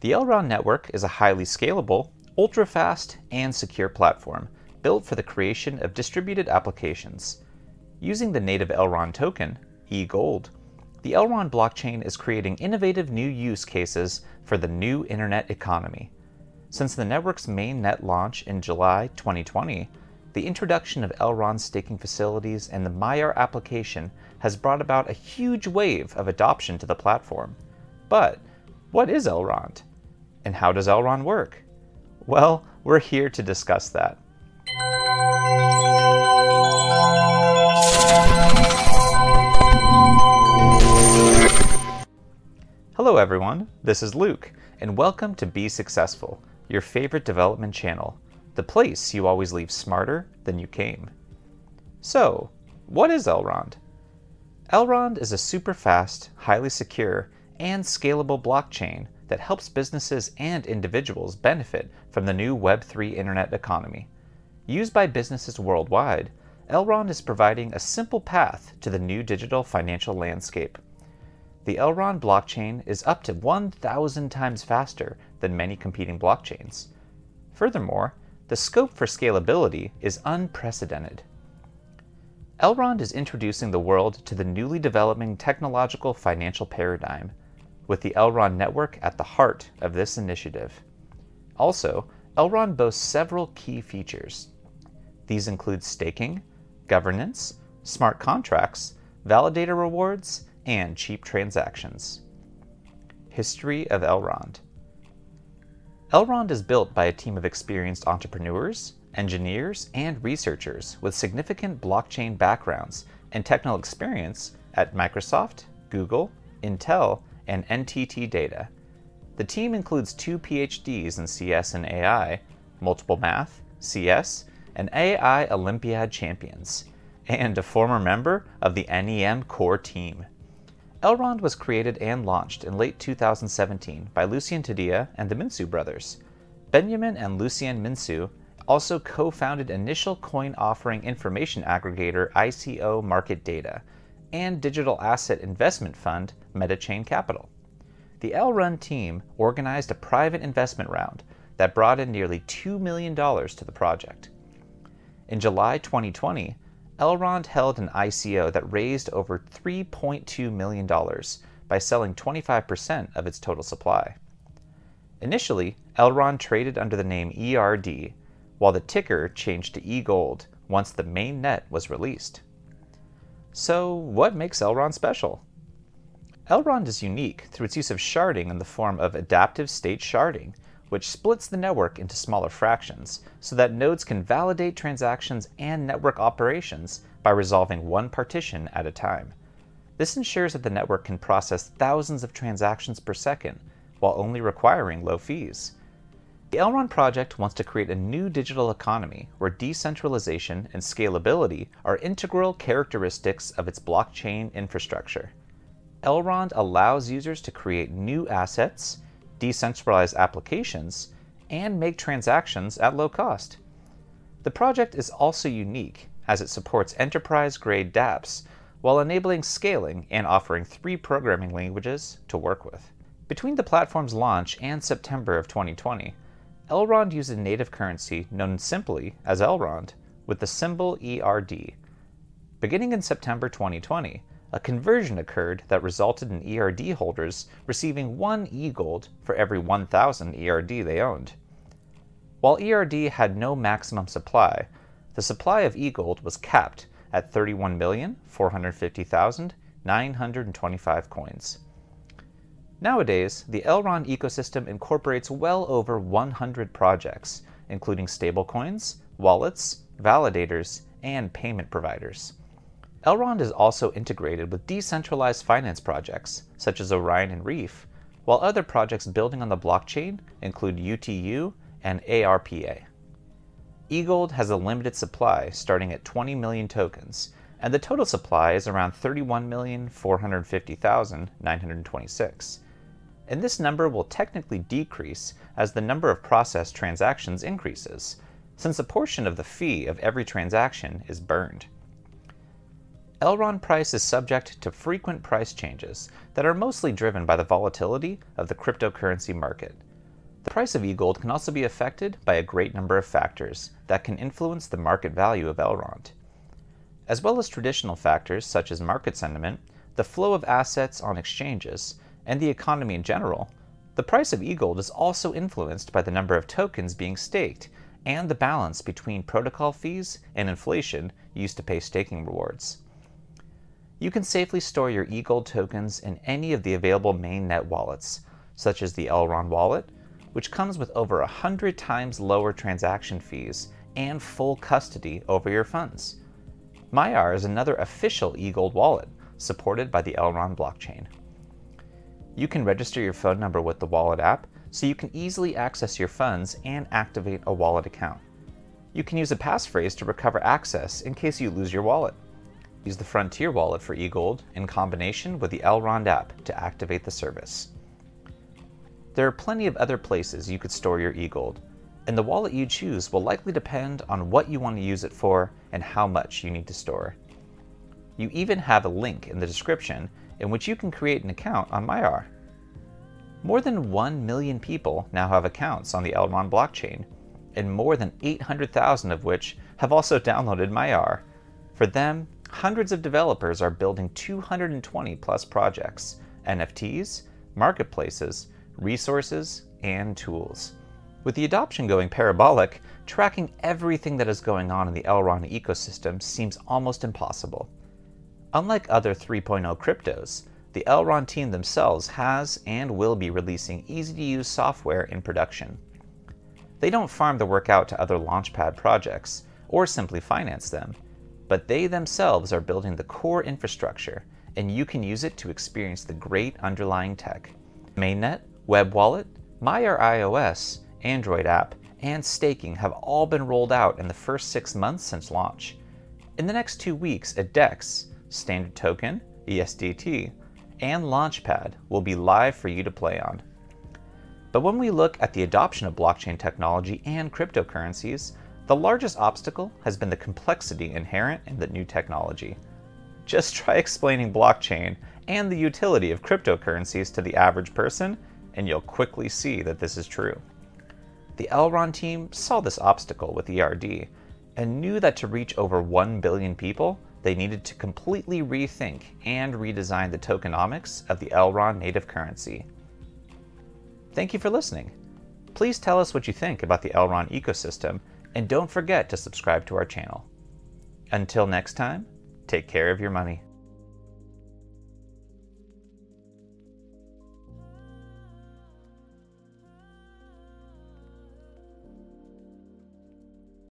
The Elrond network is a highly scalable, ultra-fast, and secure platform built for the creation of distributed applications. Using the native Elrond token, eGold, the Elrond blockchain is creating innovative new use cases for the new internet economy. Since the network's main net launch in July 2020, the introduction of Elrond staking facilities and the Maiar application has brought about a huge wave of adoption to the platform. But what is Elrond? And how does Elrond work? Well, we're here to discuss that. Hello everyone, this is Luke, and welcome to Be Successful, your favorite development channel, the place you always leave smarter than you came. So, what is Elrond? Elrond is a super fast, highly secure, and scalable blockchain that helps businesses and individuals benefit from the new Web3 internet economy. Used by businesses worldwide, Elrond is providing a simple path to the new digital financial landscape. The Elrond blockchain is up to 1,000 times faster than many competing blockchains. Furthermore, the scope for scalability is unprecedented. Elrond is introducing the world to the newly developing technological financial paradigm, with the Elrond network at the heart of this initiative. Also, Elrond boasts several key features. These include staking, governance, smart contracts, validator rewards, and cheap transactions. History of Elrond Elrond is built by a team of experienced entrepreneurs, engineers, and researchers with significant blockchain backgrounds and technical experience at Microsoft, Google, Intel, and NTT Data. The team includes two PhDs in CS and AI, multiple math, CS, and AI Olympiad champions, and a former member of the NEM core team. Elrond was created and launched in late 2017 by Lucian Todea and the Mincu brothers. Beniamin and Lucian Mincu also co-founded initial coin offering information aggregator ICO Market Data and digital asset investment fund MetaChain Capital. The Elrond team organized a private investment round that brought in nearly $2 million to the project. In July 2020, Elrond held an ICO that raised over $3.2 million by selling 25% of its total supply. Initially, Elrond traded under the name ERD, while the ticker changed to eGold once the main net was released. So, what makes Elrond special? Elrond is unique through its use of sharding in the form of adaptive state sharding, which splits the network into smaller fractions so that nodes can validate transactions and network operations by resolving one partition at a time. This ensures that the network can process thousands of transactions per second while only requiring low fees. The Elrond project wants to create a new digital economy where decentralization and scalability are integral characteristics of its blockchain infrastructure. Elrond allows users to create new assets, decentralize applications, and make transactions at low cost. The project is also unique as it supports enterprise-grade dApps while enabling scaling and offering three programming languages to work with. Between the platform's launch and September of 2020, Elrond used a native currency known simply as Elrond with the symbol ERD. Beginning in September 2020, a conversion occurred that resulted in ERD holders receiving one eGold for every 1,000 ERD they owned. While ERD had no maximum supply, the supply of eGold was capped at 31,450,925 coins. Nowadays, the Elrond ecosystem incorporates well over 100 projects, including stablecoins, wallets, validators, and payment providers. Elrond is also integrated with decentralized finance projects, such as Orion and Reef, while other projects building on the blockchain include UTU and ARPA. eGold has a limited supply starting at 20 million tokens, and the total supply is around 31,450,926. And this number will technically decrease as the number of processed transactions increases, since a portion of the fee of every transaction is burned. Elrond price is subject to frequent price changes that are mostly driven by the volatility of the cryptocurrency market. The price of eGold can also be affected by a great number of factors that can influence the market value of Elrond. As well as traditional factors such as market sentiment, the flow of assets on exchanges, and the economy in general, the price of eGold is also influenced by the number of tokens being staked and the balance between protocol fees and inflation used to pay staking rewards. You can safely store your eGold tokens in any of the available mainnet wallets, such as the Elrond wallet, which comes with over 100 times lower transaction fees and full custody over your funds. Maiar is another official eGold wallet supported by the Elrond blockchain. You can register your phone number with the wallet app so you can easily access your funds and activate a wallet account. You can use a passphrase to recover access in case you lose your wallet. Use the Frontier wallet for eGold in combination with the Elrond app to activate the service. There are plenty of other places you could store your eGold, and the wallet you choose will likely depend on what you want to use it for and how much you need to store. You even have a link in the description in which you can create an account on Maiar. More than 1 million people now have accounts on the Elrond blockchain, and more than 800,000 of which have also downloaded Maiar. For them, hundreds of developers are building 220 plus projects, NFTs, marketplaces, resources, and tools. With the adoption going parabolic, tracking everything that is going on in the Elrond ecosystem seems almost impossible. Unlike other 3.0 cryptos, the Elrond team themselves has and will be releasing easy to use software in production. They don't farm the work out to other Launchpad projects or simply finance them, but they themselves are building the core infrastructure and you can use it to experience the great underlying tech. Mainnet, Web Wallet, Maiar iOS, Android app, and staking have all been rolled out in the first six months since launch. In the next two weeks at DEX, Standard Token, ESDT, and Launchpad will be live for you to play on. But when we look at the adoption of blockchain technology and cryptocurrencies, the largest obstacle has been the complexity inherent in the new technology. Just try explaining blockchain and the utility of cryptocurrencies to the average person, and you'll quickly see that this is true. The Elrond team saw this obstacle with ERD and knew that to reach over 1 billion people, they needed to completely rethink and redesign the tokenomics of the Elrond native currency. Thank you for listening. Please tell us what you think about the Elrond ecosystem, and don't forget to subscribe to our channel. Until next time, take care of your money.